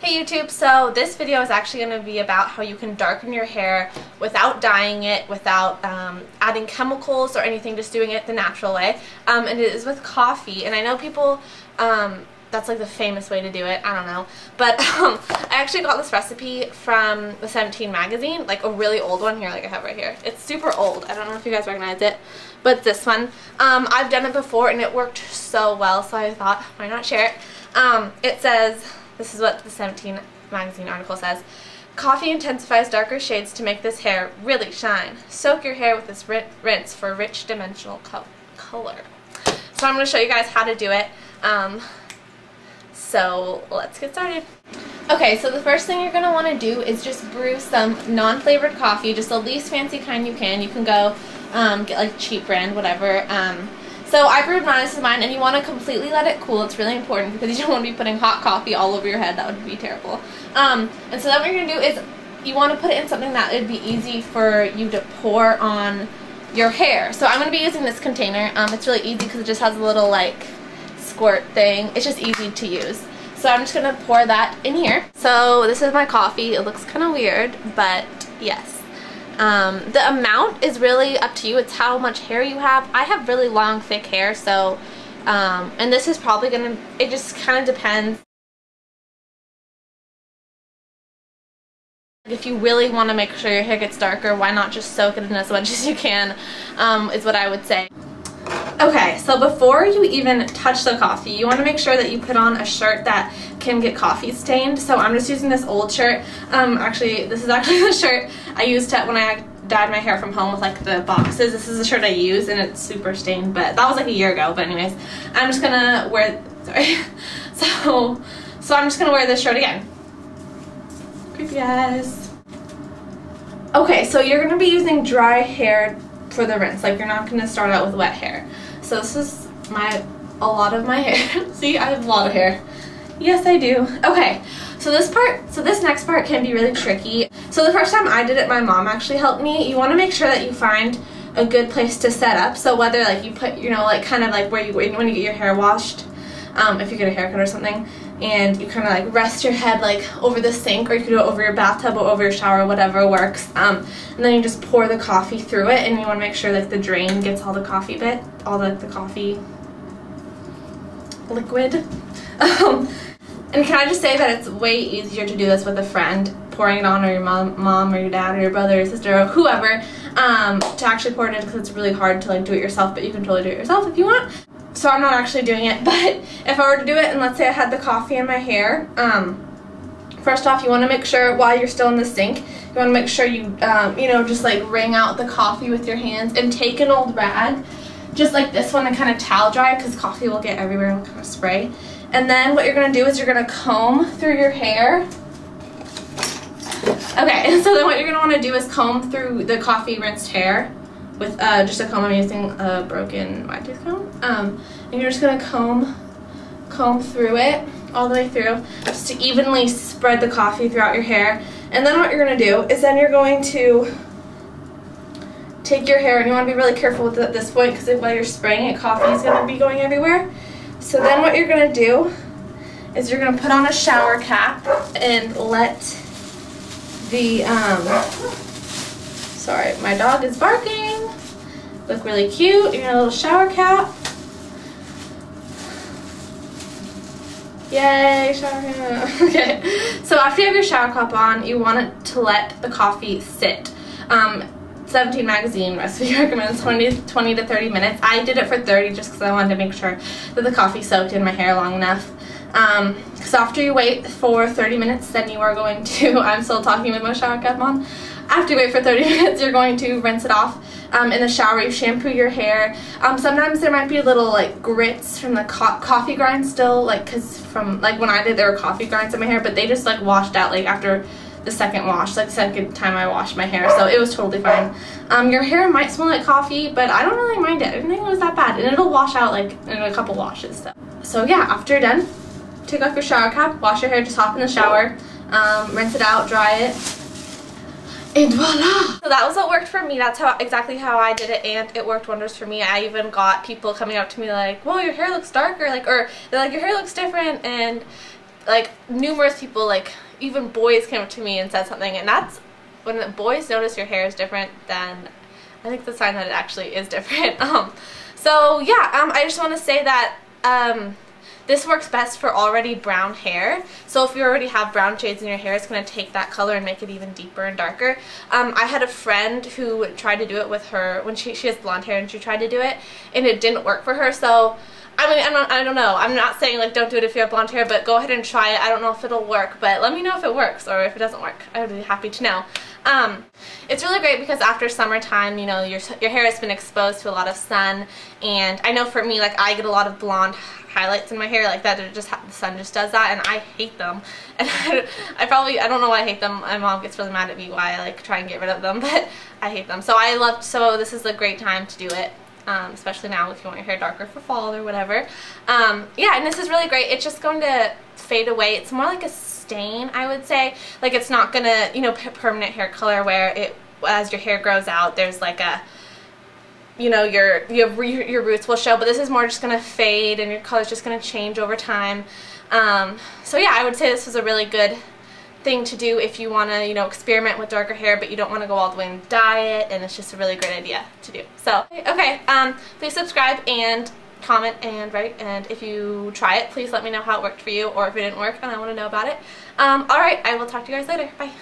Hey YouTube, so this video is actually going to be about how you can darken your hair without dyeing it, without um, adding chemicals or anything, just doing it the natural way. Um, and it is with coffee, and I know people, um, that's like the famous way to do it, I don't know. But um, I actually got this recipe from the 17 magazine, like a really old one here, like I have right here. It's super old, I don't know if you guys recognize it, but this one. Um, I've done it before and it worked so well, so I thought, why not share it? Um, it says this is what the 17 magazine article says. Coffee intensifies darker shades to make this hair really shine. Soak your hair with this rinse for rich dimensional co color. So I'm going to show you guys how to do it. Um, so let's get started. Okay, so the first thing you're going to want to do is just brew some non-flavored coffee, just the least fancy kind you can. You can go um, get like cheap brand, whatever. Um, so I brewed mine, is mine, and you want to completely let it cool. It's really important because you don't want to be putting hot coffee all over your head. That would be terrible. Um, and so then what you're going to do is you want to put it in something that would be easy for you to pour on your hair. So I'm going to be using this container. Um, it's really easy because it just has a little like squirt thing. It's just easy to use. So I'm just going to pour that in here. So this is my coffee. It looks kind of weird, but yes. Um, the amount is really up to you. It's how much hair you have. I have really long, thick hair, so, um, and this is probably going to, it just kind of depends. If you really want to make sure your hair gets darker, why not just soak it in as much as you can, um, is what I would say. Okay, so before you even touch the coffee, you want to make sure that you put on a shirt that can get coffee stained. So I'm just using this old shirt. Um, actually, this is actually the shirt I used to, when I dyed my hair from home with like the boxes. This is the shirt I use and it's super stained, but that was like a year ago. But anyways, I'm just gonna wear, sorry. So, so I'm just gonna wear this shirt again. Creepy eyes. Okay, so you're gonna be using dry hair for the rinse. Like you're not gonna start out with wet hair. So this is my, a lot of my hair. See, I have a lot of hair. Yes, I do. Okay, so this part, so this next part can be really tricky. So the first time I did it, my mom actually helped me. You want to make sure that you find a good place to set up. So whether like you put, you know, like kind of like where you, when you get your hair washed, um, if you get a haircut or something, and you kind of like rest your head like over the sink or you can do it over your bathtub or over your shower, whatever works. Um, and then you just pour the coffee through it and you want to make sure like the drain gets all the coffee bit, all the, the coffee liquid. Um, and can I just say that it's way easier to do this with a friend, pouring it on or your mom, mom or your dad or your brother or sister or whoever, um, to actually pour it in because it's really hard to like do it yourself, but you can totally do it yourself if you want so I'm not actually doing it, but if I were to do it and let's say I had the coffee in my hair, um, first off you want to make sure while you're still in the sink, you want to make sure you, um, you know, just like wring out the coffee with your hands and take an old rag, just like this one and kind of towel dry because coffee will get everywhere and kind of spray. And then what you're going to do is you're going to comb through your hair. Okay, so then what you're going to want to do is comb through the coffee rinsed hair with uh, just a comb. I'm using a broken wide tooth comb. Um, and you're just gonna comb, comb through it all the way through, just to evenly spread the coffee throughout your hair. And then what you're gonna do is then you're going to take your hair, and you wanna be really careful with it at this point, because while you're spraying it, coffee is gonna be going everywhere. So then what you're gonna do is you're gonna put on a shower cap and let the, um, sorry, my dog is barking look really cute in your little shower cap. Yay, shower cap. okay, so after you have your shower cap on, you want to let the coffee sit. Um, 17 magazine recipe recommends 20, 20 to 30 minutes. I did it for 30 just because I wanted to make sure that the coffee soaked in my hair long enough. Um, so after you wait for 30 minutes, then you are going to, I'm still talking with my shower cap on, after you wait for 30 minutes, you're going to rinse it off um, in the shower. You shampoo your hair. Um, sometimes there might be little like grits from the co coffee grind still, like because from like when I did, there were coffee grinds in my hair, but they just like washed out like after the second wash, like second time I washed my hair, so it was totally fine. Um, your hair might smell like coffee, but I don't really mind it. I didn't think it was that bad, and it'll wash out like in a couple washes. So, so yeah, after you're done, take off your shower cap, wash your hair, just hop in the shower, um, rinse it out, dry it, and voila! So that was what worked for me. That's how exactly how I did it and it worked wonders for me. I even got people coming up to me like, whoa, your hair looks darker, like, or they're like, your hair looks different and like numerous people, like even boys came up to me and said something and that's when boys notice your hair is different then I think the sign that it actually is different. Um, so yeah, um, I just want to say that um, this works best for already brown hair. So if you already have brown shades in your hair, it's going to take that color and make it even deeper and darker. Um, I had a friend who tried to do it with her, when she, she has blonde hair and she tried to do it, and it didn't work for her. So I mean, I'm not, I don't know. I'm not saying like don't do it if you have blonde hair, but go ahead and try it. I don't know if it'll work, but let me know if it works or if it doesn't work. I would be happy to know. Um, it's really great because after summertime, you know, your, your hair has been exposed to a lot of sun, and I know for me, like, I get a lot of blonde highlights in my hair like that. It just the sun just does that, and I hate them. And I, I probably I don't know why I hate them. My mom gets really mad at me why I like try and get rid of them, but I hate them. So I love so this is a great time to do it um, especially now if you want your hair darker for fall or whatever. Um, yeah, and this is really great. It's just going to fade away. It's more like a stain, I would say. Like it's not going to, you know, permanent hair color where it, as your hair grows out, there's like a, you know, your, your, your roots will show, but this is more just going to fade and your color's just going to change over time. Um, so yeah, I would say this was a really good thing to do if you want to, you know, experiment with darker hair, but you don't want to go all the way and dye it, and it's just a really great idea to do. So, okay, um, please subscribe and comment and write, and if you try it, please let me know how it worked for you, or if it didn't work and I want to know about it. Um, alright, I will talk to you guys later. Bye.